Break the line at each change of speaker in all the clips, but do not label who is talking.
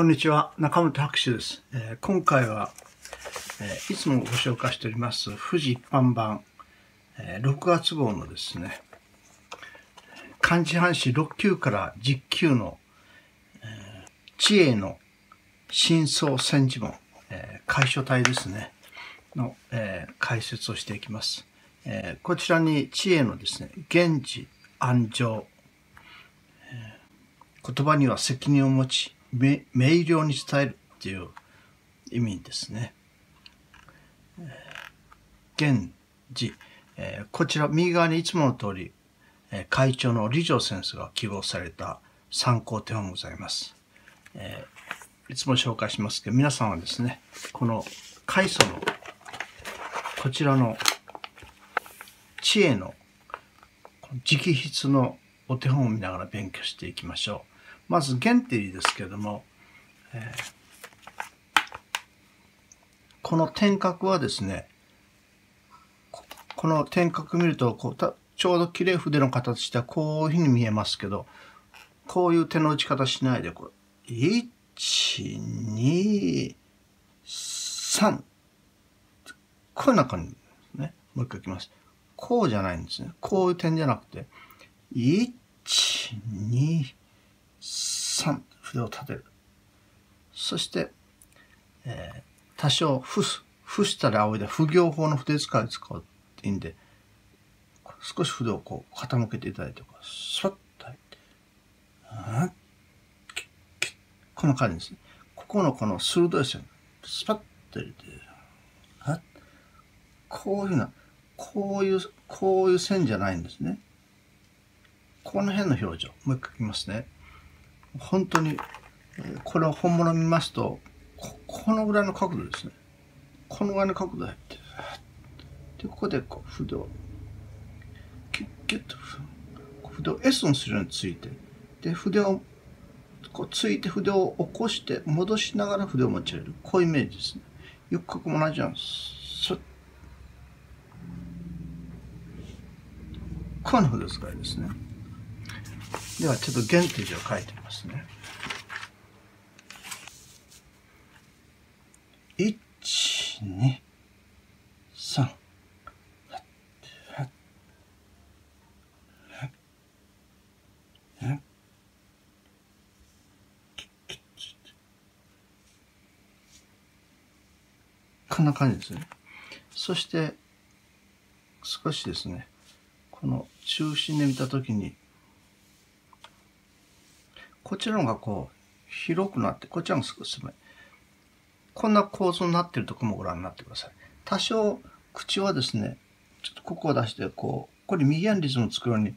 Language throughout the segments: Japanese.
こんにちは、中本博士です。えー今回は、えーいつもご紹介しております、富士一般版、えー6月号のですね、漢字半紙6級から10級の、え知恵の真相戦時門、え解書体ですね、の、え解説をしていきます。えこちらに知恵のですね、現時、安情、言葉には責任を持ち明瞭に伝えるっていう意味ですね。現時、えこちら右側にいつもの通り、え会長の李城先生が記号された参考手本ございます。えいつも紹介しますけど皆さんはですねこの開祖のこちらの知恵の直筆のお手本を見ながら勉強していきましょう。まず原点ですけども、えーこの点角はですね、この点角見るとこうたちょうど綺麗筆の形してこういうふうに見えますけど、こういう手の打ち方しないで、こう、1、2、3。こういう中にね、もう一回いきます。こうじゃないんですね。こういう点じゃなくて、1、2、3筆を立てる。そして、えー多少、ふす、ふしたり仰いで、不行法の筆使い使うっていいんで、少し筆をこう傾けていただいて、こうスパッと入って、こんな感じですね。ここのこの鋭い線、スパッと入れて、こういうふうな、こういう、こういう線じゃないんですね。この辺の表情。もう一回いきますね。本当に、これを本物見ますと、ここのぐらいの角度ですね。このぐらいの角度で入って、で、ここでこう筆を、キュッキュッと筆を S にするようについて、で、筆を、こうついて筆を起こして、戻しながら筆を持ち上げる。こういうイメージですね。よくここも同じなんです。この筆使いですね。では、ちょっと原点字を書いてみますね。1、2、3。こんな感じですね。そして、少しですね、この中心で見たときに、こっちらのがこう、広くなって、こっちらが少し狭い。こんな構造になっているところもご覧になってください。多少、口はですね、ちょっとここを出して、こう、これ右 hand リズムを作るのに、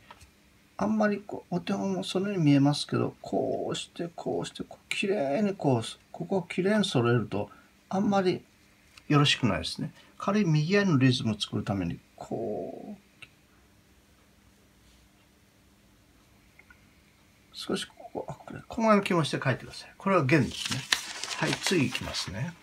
あんまりこう、お手本もそのように見えますけど、こうして、こうして、こう綺麗にこう、ここを綺麗に揃えると、あんまりよろしくないですね。軽い右 hand のリズムを作るために、こう、少しここ、ここのぐらいの気持ちで書いてください。これは弦ですね。はい、次いきますね。